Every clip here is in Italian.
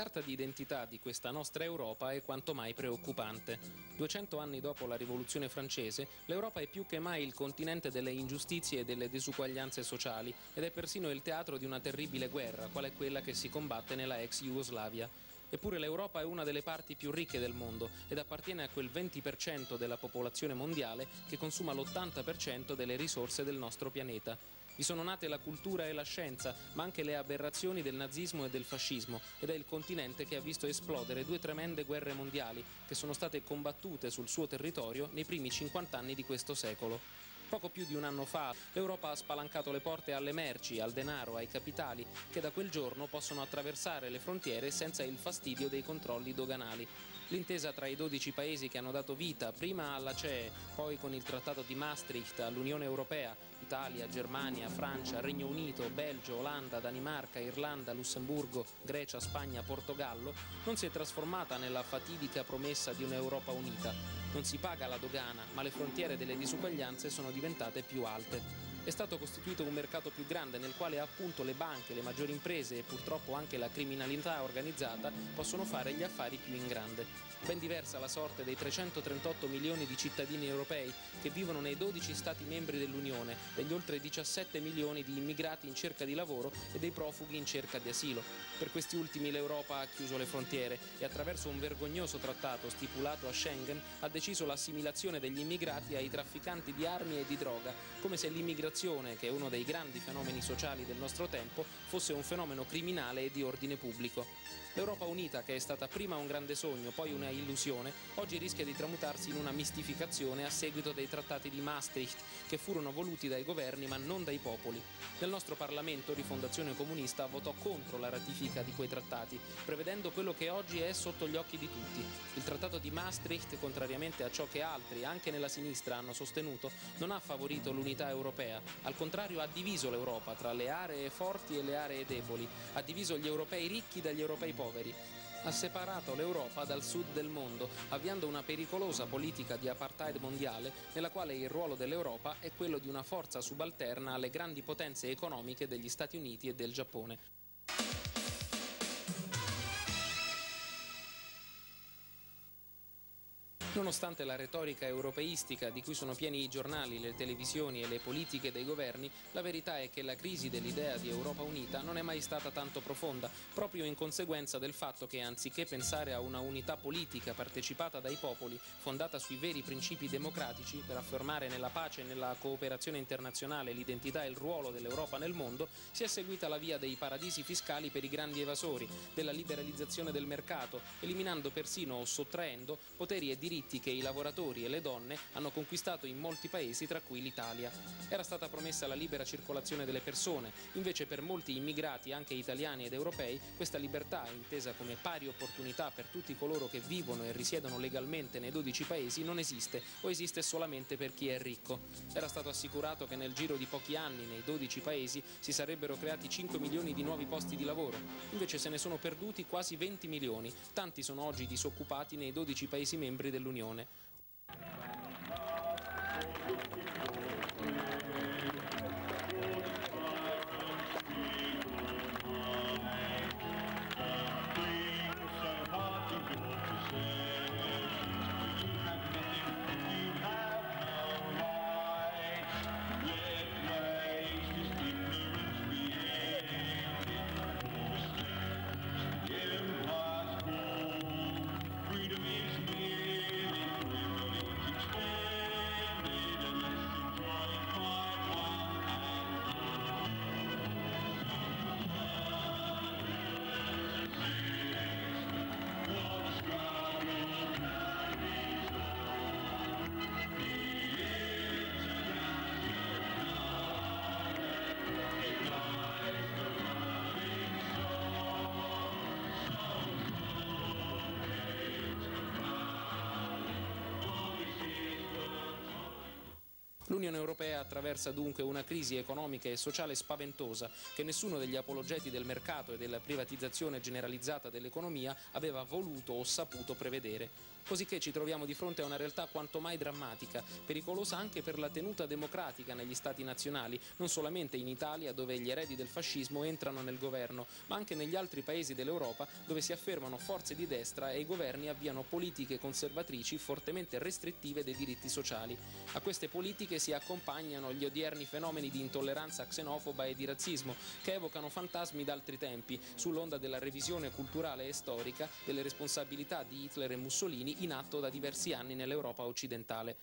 Carta di identità di questa nostra Europa è quanto mai preoccupante. 200 anni dopo la rivoluzione francese, l'Europa è più che mai il continente delle ingiustizie e delle disuguaglianze sociali ed è persino il teatro di una terribile guerra, qual è quella che si combatte nella ex Jugoslavia. Eppure l'Europa è una delle parti più ricche del mondo ed appartiene a quel 20% della popolazione mondiale che consuma l'80% delle risorse del nostro pianeta. Vi sono nate la cultura e la scienza, ma anche le aberrazioni del nazismo e del fascismo ed è il continente che ha visto esplodere due tremende guerre mondiali che sono state combattute sul suo territorio nei primi 50 anni di questo secolo. Poco più di un anno fa l'Europa ha spalancato le porte alle merci, al denaro, ai capitali, che da quel giorno possono attraversare le frontiere senza il fastidio dei controlli doganali. L'intesa tra i 12 paesi che hanno dato vita prima alla CE, poi con il Trattato di Maastricht all'Unione Europea, Italia, Germania, Francia, Regno Unito, Belgio, Olanda, Danimarca, Irlanda, Lussemburgo, Grecia, Spagna, Portogallo, non si è trasformata nella fatidica promessa di un'Europa unita. Non si paga la dogana, ma le frontiere delle disuguaglianze sono diventate più alte è stato costituito un mercato più grande nel quale appunto le banche, le maggiori imprese e purtroppo anche la criminalità organizzata possono fare gli affari più in grande. Ben diversa la sorte dei 338 milioni di cittadini europei che vivono nei 12 Stati membri dell'Unione, degli oltre 17 milioni di immigrati in cerca di lavoro e dei profughi in cerca di asilo. Per questi ultimi l'Europa ha chiuso le frontiere e attraverso un vergognoso trattato stipulato a Schengen ha deciso l'assimilazione degli immigrati ai trafficanti di armi e di droga, come se l'immigrazione, che è uno dei grandi fenomeni sociali del nostro tempo, fosse un fenomeno criminale e di ordine pubblico. L'Europa unita, che è stata prima un grande sogno, poi una illusione, oggi rischia di tramutarsi in una mistificazione a seguito dei trattati di Maastricht, che furono voluti dai governi ma non dai popoli. Nel nostro Parlamento Rifondazione Comunista votò contro la ratifica di quei trattati, prevedendo quello che oggi è sotto gli occhi di tutti. Il trattato di Maastricht, contrariamente a ciò che altri, anche nella sinistra, hanno sostenuto, non ha favorito l'unità europea, al contrario ha diviso l'Europa tra le aree forti e le aree deboli, ha diviso gli europei ricchi dagli europei poveri. Ha separato l'Europa dal sud del mondo, avviando una pericolosa politica di apartheid mondiale nella quale il ruolo dell'Europa è quello di una forza subalterna alle grandi potenze economiche degli Stati Uniti e del Giappone. Nonostante la retorica europeistica di cui sono pieni i giornali, le televisioni e le politiche dei governi, la verità è che la crisi dell'idea di Europa unita non è mai stata tanto profonda, proprio in conseguenza del fatto che anziché pensare a una unità politica partecipata dai popoli, fondata sui veri principi democratici per affermare nella pace e nella cooperazione internazionale l'identità e il ruolo dell'Europa nel mondo, si è seguita la via dei paradisi fiscali per i grandi evasori, della liberalizzazione del mercato, eliminando persino o sottraendo poteri e diritti diritti che i lavoratori e le donne hanno conquistato in molti paesi, tra cui l'Italia. Era stata promessa la libera circolazione delle persone, invece per molti immigrati, anche italiani ed europei, questa libertà, intesa come pari opportunità per tutti coloro che vivono e risiedono legalmente nei 12 paesi, non esiste o esiste solamente per chi è ricco. Era stato assicurato che nel giro di pochi anni nei 12 paesi si sarebbero creati 5 milioni di nuovi posti di lavoro, invece se ne sono perduti quasi 20 milioni, tanti sono oggi disoccupati nei 12 paesi membri dell'Unione dell'Unione. L'Unione Europea attraversa dunque una crisi economica e sociale spaventosa che nessuno degli apologeti del mercato e della privatizzazione generalizzata dell'economia aveva voluto o saputo prevedere. Cosicché ci troviamo di fronte a una realtà quanto mai drammatica, pericolosa anche per la tenuta democratica negli stati nazionali, non solamente in Italia dove gli eredi del fascismo entrano nel governo, ma anche negli altri paesi dell'Europa dove si affermano forze di destra e i governi avviano politiche conservatrici fortemente restrittive dei diritti sociali. A queste politiche si accompagnano gli odierni fenomeni di intolleranza xenofoba e di razzismo che evocano fantasmi d'altri tempi sull'onda della revisione culturale e storica delle responsabilità di Hitler e Mussolini in atto da diversi anni nell'Europa occidentale.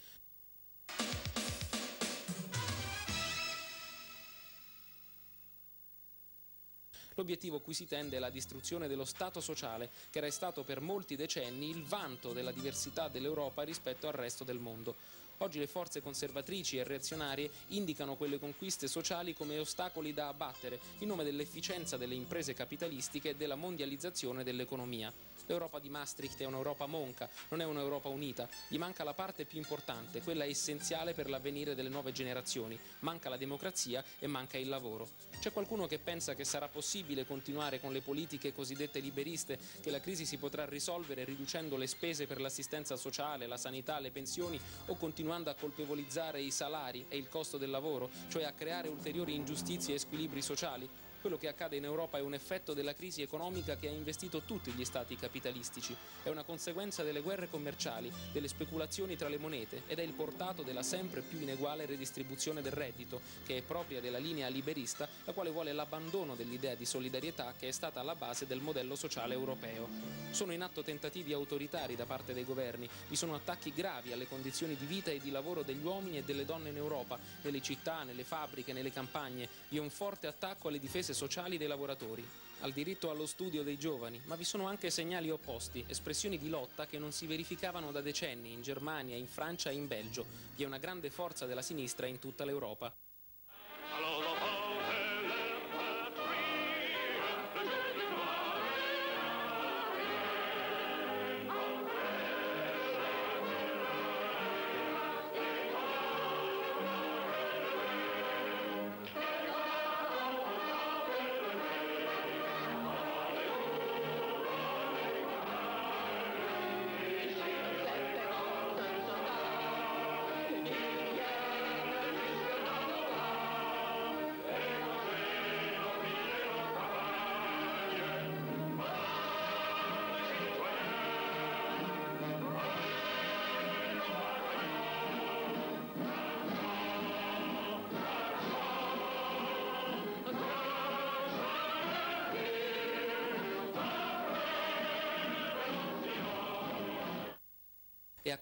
L'obiettivo cui si tende è la distruzione dello Stato sociale, che era stato per molti decenni il vanto della diversità dell'Europa rispetto al resto del mondo. Oggi le forze conservatrici e reazionarie indicano quelle conquiste sociali come ostacoli da abbattere in nome dell'efficienza delle imprese capitalistiche e della mondializzazione dell'economia. L'Europa di Maastricht è un'Europa monca, non è un'Europa unita. Gli manca la parte più importante, quella essenziale per l'avvenire delle nuove generazioni. Manca la democrazia e manca il lavoro. C'è qualcuno che pensa che sarà possibile continuare con le politiche cosiddette liberiste, che la crisi si potrà risolvere riducendo le spese per l'assistenza sociale, la sanità, le pensioni o continuando a colpevolizzare i salari e il costo del lavoro, cioè a creare ulteriori ingiustizie e squilibri sociali? Quello che accade in Europa è un effetto della crisi economica che ha investito tutti gli stati capitalistici, è una conseguenza delle guerre commerciali, delle speculazioni tra le monete ed è il portato della sempre più ineguale redistribuzione del reddito, che è propria della linea liberista, la quale vuole l'abbandono dell'idea di solidarietà che è stata alla base del modello sociale europeo. Sono in atto tentativi autoritari da parte dei governi, vi sono attacchi gravi alle condizioni di vita e di lavoro degli uomini e delle donne in Europa, nelle città, nelle fabbriche, nelle campagne, vi è un forte attacco alle difese sociali dei lavoratori, al diritto allo studio dei giovani, ma vi sono anche segnali opposti, espressioni di lotta che non si verificavano da decenni in Germania, in Francia e in Belgio. Vi è una grande forza della sinistra in tutta l'Europa.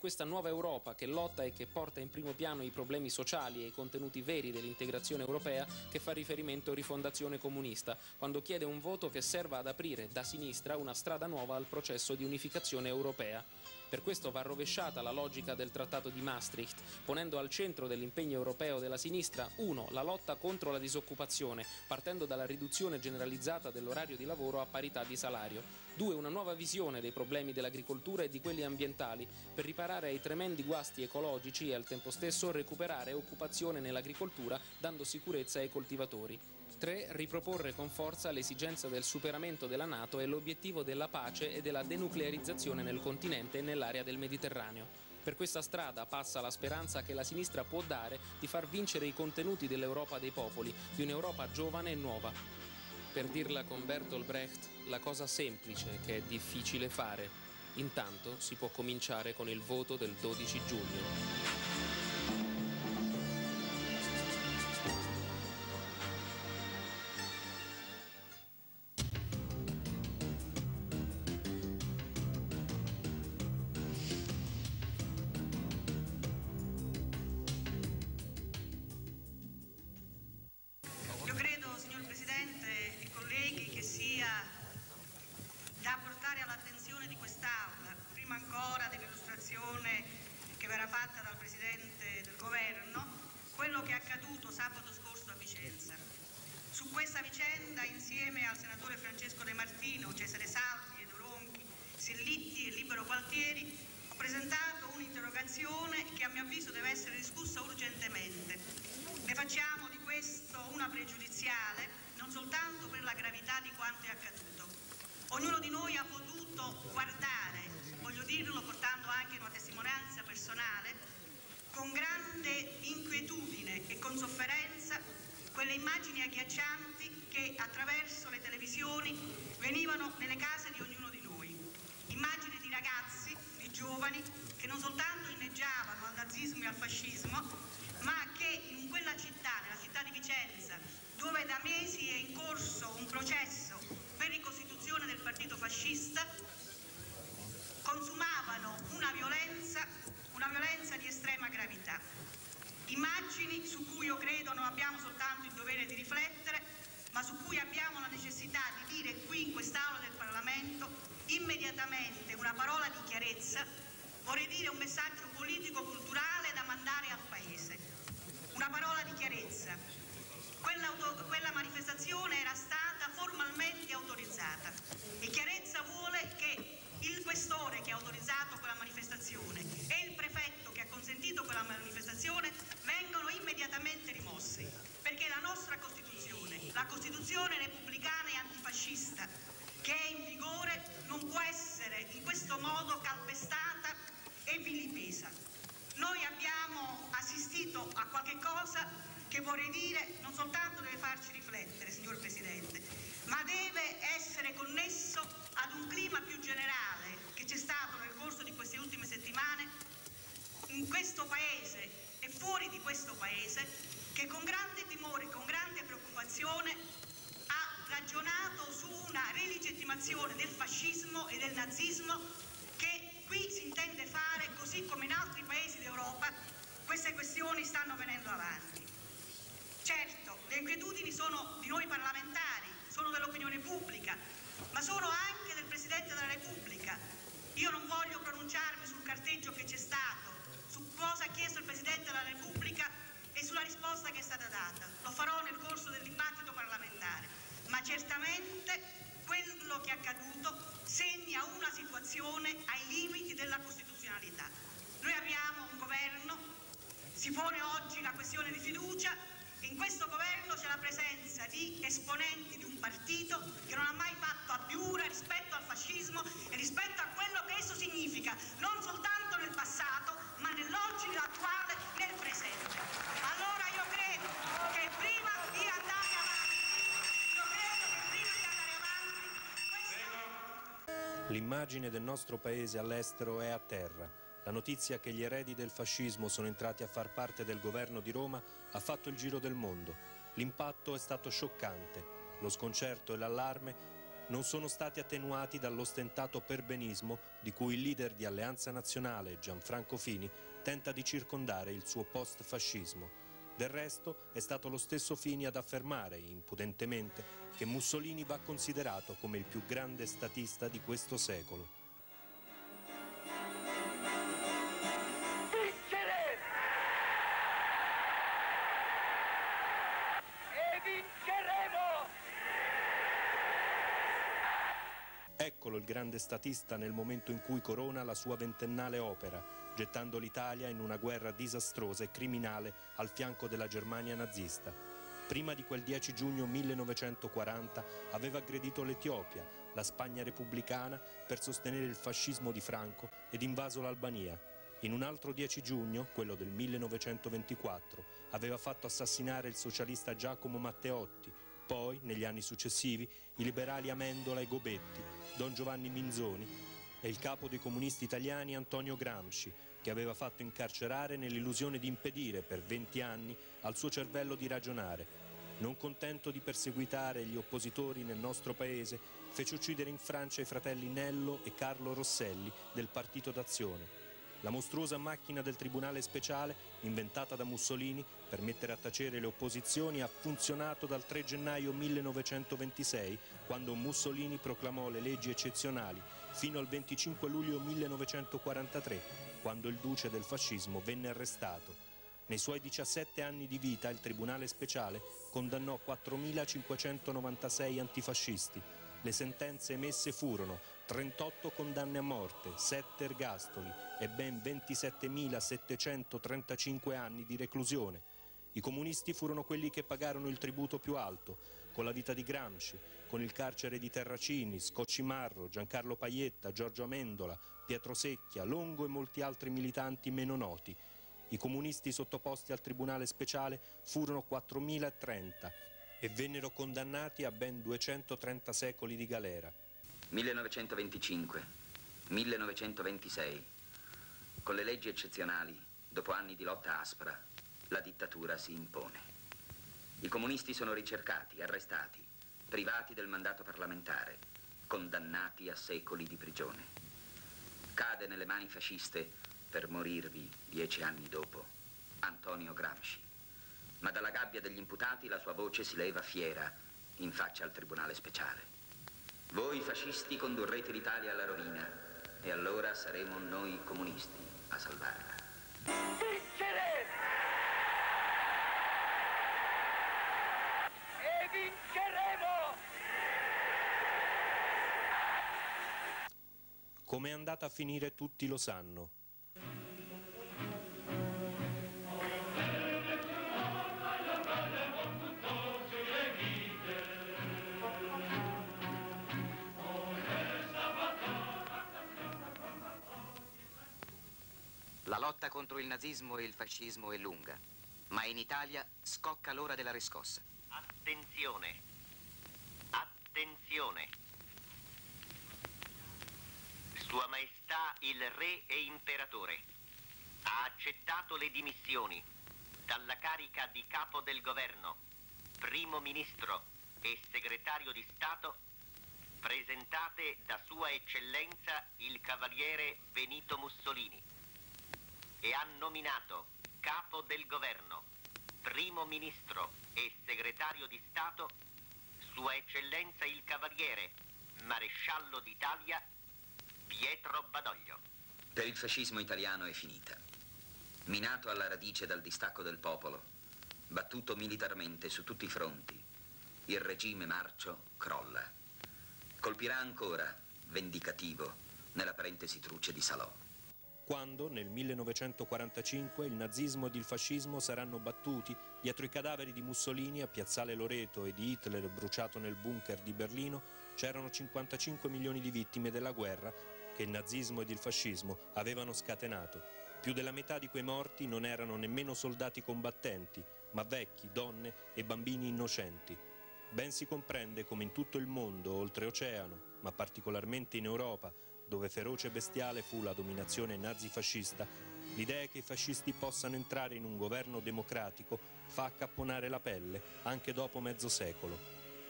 Questa nuova Europa che lotta e che porta in primo piano i problemi sociali e i contenuti veri dell'integrazione europea che fa riferimento Rifondazione Comunista, quando chiede un voto che serva ad aprire da sinistra una strada nuova al processo di unificazione europea. Per questo va rovesciata la logica del Trattato di Maastricht, ponendo al centro dell'impegno europeo della sinistra 1. la lotta contro la disoccupazione, partendo dalla riduzione generalizzata dell'orario di lavoro a parità di salario. 2. una nuova visione dei problemi dell'agricoltura e di quelli ambientali, per riparare ai tremendi guasti ecologici e al tempo stesso recuperare occupazione nell'agricoltura, dando sicurezza ai coltivatori. 3. Riproporre con forza l'esigenza del superamento della Nato e l'obiettivo della pace e della denuclearizzazione nel continente e nell'area del Mediterraneo. Per questa strada passa la speranza che la sinistra può dare di far vincere i contenuti dell'Europa dei popoli, di un'Europa giovane e nuova. Per dirla con Bertolt Brecht, la cosa semplice che è difficile fare. Intanto si può cominciare con il voto del 12 giugno. Inquietudine e con sofferenza quelle immagini agghiaccianti che attraverso le televisioni venivano nelle case di ognuno di noi. Immagini di ragazzi, di giovani che non soltanto inneggiavano al nazismo e al fascismo, ma che in quella città, nella città di Vicenza, dove da mesi è in corso un processo per ricostituzione del partito fascista, consumavano una violenza, una violenza di estrema gravità. Immagini su cui io credo non abbiamo soltanto il dovere di riflettere, ma su cui abbiamo la necessità di dire qui in quest'Aula del Parlamento immediatamente una parola di chiarezza, vorrei dire un messaggio politico-culturale da mandare al Paese. Una parola di chiarezza. Quella, quella manifestazione era stata formalmente autorizzata e chiarezza vuole che il questore che ha autorizzato quella manifestazione e il prefetto che ha consentito quella manifestazione vengono immediatamente rimossi, perché la nostra Costituzione, la Costituzione repubblicana e antifascista che è in vigore, non può essere in questo modo calpestata e vilipesa. Noi abbiamo assistito a qualche cosa che vorrei dire non soltanto deve farci riflettere, signor Presidente, ma deve essere connesso ad un clima più generale che c'è stato nel corso di queste ultime settimane in questo Paese fuori di questo Paese che con grande timore, con grande preoccupazione ha ragionato su una rilegittimazione del fascismo e del nazismo che qui si intende fare così come in altri paesi d'Europa queste questioni stanno venendo avanti. Certo, le inquietudini sono di noi parlamentari, sono dell'opinione pubblica, ma sono anche del Presidente della Repubblica. Io non voglio pronunciarmi sul carteggio che c'è stato, cosa ha chiesto il Presidente della Repubblica e sulla risposta che è stata data. Lo farò nel corso del dibattito parlamentare, ma certamente quello che è accaduto segna una situazione ai limiti della costituzionalità. Noi abbiamo un governo, si pone oggi la questione di fiducia, in questo governo c'è la presenza di esponenti di un partito che non ha mai fatto abiura rispetto al fascismo e rispetto a quello che esso significa, non soltanto nel passato, ma nell'oggi, nell'attuale, nel presente. Allora io credo che prima di andare avanti, io credo che prima di andare avanti. L'immagine del nostro paese all'estero è a terra. La notizia che gli eredi del fascismo sono entrati a far parte del governo di Roma ha fatto il giro del mondo. L'impatto è stato scioccante. Lo sconcerto e l'allarme non sono stati attenuati dall'ostentato perbenismo di cui il leader di Alleanza Nazionale, Gianfranco Fini, tenta di circondare il suo post-fascismo. Del resto è stato lo stesso Fini ad affermare, impudentemente, che Mussolini va considerato come il più grande statista di questo secolo. Eccolo il grande statista nel momento in cui corona la sua ventennale opera, gettando l'Italia in una guerra disastrosa e criminale al fianco della Germania nazista. Prima di quel 10 giugno 1940 aveva aggredito l'Etiopia, la Spagna repubblicana, per sostenere il fascismo di Franco ed invaso l'Albania. In un altro 10 giugno, quello del 1924, aveva fatto assassinare il socialista Giacomo Matteotti, poi, negli anni successivi, i liberali Amendola e Gobetti, Don Giovanni Minzoni e il capo dei comunisti italiani Antonio Gramsci, che aveva fatto incarcerare nell'illusione di impedire per 20 anni al suo cervello di ragionare. Non contento di perseguitare gli oppositori nel nostro paese, fece uccidere in Francia i fratelli Nello e Carlo Rosselli del Partito d'Azione la mostruosa macchina del Tribunale Speciale, inventata da Mussolini per mettere a tacere le opposizioni, ha funzionato dal 3 gennaio 1926, quando Mussolini proclamò le leggi eccezionali, fino al 25 luglio 1943, quando il duce del fascismo venne arrestato. Nei suoi 17 anni di vita il Tribunale Speciale condannò 4.596 antifascisti. Le sentenze emesse furono 38 condanne a morte, 7 ergastoli e ben 27.735 anni di reclusione. I comunisti furono quelli che pagarono il tributo più alto, con la vita di Gramsci, con il carcere di Terracini, Scoccimarro, Giancarlo Paietta, Giorgio Amendola, Pietro Secchia, Longo e molti altri militanti meno noti. I comunisti sottoposti al tribunale speciale furono 4.030 e vennero condannati a ben 230 secoli di galera. 1925, 1926. Con le leggi eccezionali, dopo anni di lotta aspra, la dittatura si impone. I comunisti sono ricercati, arrestati, privati del mandato parlamentare, condannati a secoli di prigione. Cade nelle mani fasciste, per morirvi dieci anni dopo, Antonio Gramsci. Ma dalla gabbia degli imputati la sua voce si leva fiera in faccia al tribunale speciale. Voi fascisti condurrete l'Italia alla rovina e allora saremo noi comunisti a salvarla. Vincere! E vinceremo! Come è andata a finire tutti lo sanno. La lotta contro il nazismo e il fascismo è lunga, ma in Italia scocca l'ora della riscossa. Attenzione! Attenzione! Sua Maestà il Re e Imperatore. Ha accettato le dimissioni dalla carica di capo del governo, primo ministro e segretario di Stato presentate da Sua Eccellenza il Cavaliere Benito Mussolini e ha nominato capo del governo, primo ministro e segretario di Stato Sua Eccellenza il Cavaliere Maresciallo d'Italia Pietro Badoglio. Per il fascismo italiano è finita. Minato alla radice dal distacco del popolo, battuto militarmente su tutti i fronti, il regime marcio crolla. Colpirà ancora, vendicativo, nella parentesi truce di Salò. Quando, nel 1945, il nazismo ed il fascismo saranno battuti dietro i cadaveri di Mussolini a Piazzale Loreto e di Hitler bruciato nel bunker di Berlino, c'erano 55 milioni di vittime della guerra che il nazismo ed il fascismo avevano scatenato. Più della metà di quei morti non erano nemmeno soldati combattenti, ma vecchi, donne e bambini innocenti. Ben si comprende come in tutto il mondo, oltreoceano, ma particolarmente in Europa, dove feroce e bestiale fu la dominazione nazifascista, l'idea che i fascisti possano entrare in un governo democratico fa accapponare la pelle anche dopo mezzo secolo.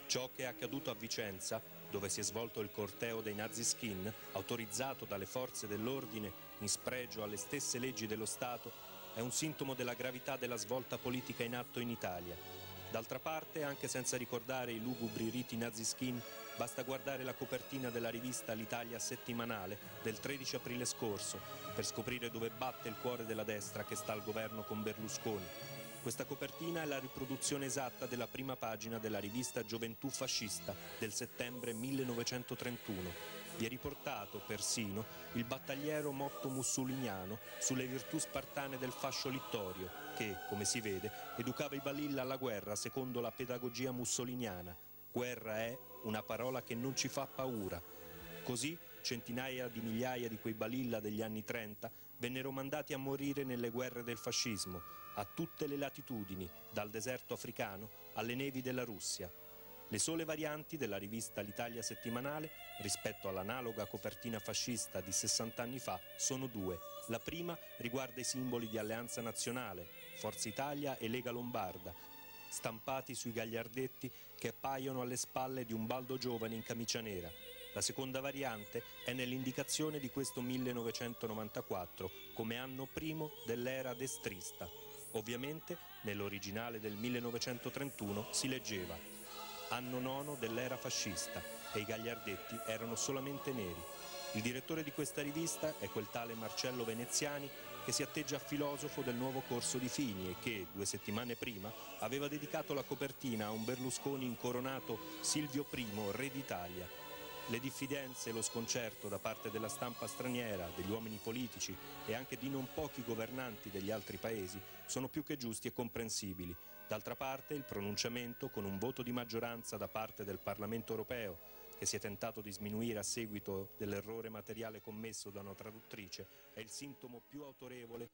Ciò che è accaduto a Vicenza, dove si è svolto il corteo dei nazi skin, autorizzato dalle forze dell'ordine in spregio alle stesse leggi dello Stato, è un sintomo della gravità della svolta politica in atto in Italia. D'altra parte, anche senza ricordare i lugubri riti nazi skin, basta guardare la copertina della rivista L'Italia settimanale del 13 aprile scorso per scoprire dove batte il cuore della destra che sta al governo con Berlusconi. Questa copertina è la riproduzione esatta della prima pagina della rivista Gioventù Fascista del settembre 1931. Vi è riportato persino il battagliero motto mussoliniano sulle virtù spartane del fascio littorio che, come si vede, educava i balilla alla guerra secondo la pedagogia mussoliniana. Guerra è una parola che non ci fa paura. Così centinaia di migliaia di quei balilla degli anni 30 vennero mandati a morire nelle guerre del fascismo, a tutte le latitudini, dal deserto africano alle nevi della Russia. Le sole varianti della rivista L'Italia settimanale rispetto all'analoga copertina fascista di 60 anni fa sono due. La prima riguarda i simboli di Alleanza Nazionale, Forza Italia e Lega Lombarda, stampati sui gagliardetti che appaiono alle spalle di un baldo giovane in camicia nera. La seconda variante è nell'indicazione di questo 1994 come anno primo dell'era destrista. Ovviamente nell'originale del 1931 si leggeva anno nono dell'era fascista e i gagliardetti erano solamente neri. Il direttore di questa rivista è quel tale Marcello Veneziani che si atteggia filosofo del nuovo corso di Fini e che, due settimane prima, aveva dedicato la copertina a un Berlusconi incoronato Silvio I, re d'Italia. Le diffidenze e lo sconcerto da parte della stampa straniera, degli uomini politici e anche di non pochi governanti degli altri paesi sono più che giusti e comprensibili. D'altra parte il pronunciamento con un voto di maggioranza da parte del Parlamento europeo, che si è tentato di sminuire a seguito dell'errore materiale commesso da una traduttrice, è il sintomo più autorevole